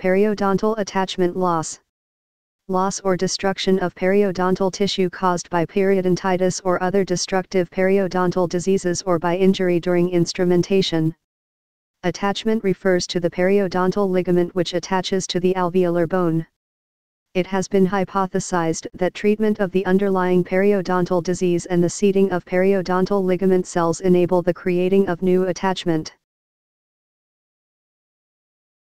Periodontal attachment loss. Loss or destruction of periodontal tissue caused by periodontitis or other destructive periodontal diseases or by injury during instrumentation. Attachment refers to the periodontal ligament which attaches to the alveolar bone. It has been hypothesized that treatment of the underlying periodontal disease and the seeding of periodontal ligament cells enable the creating of new attachment.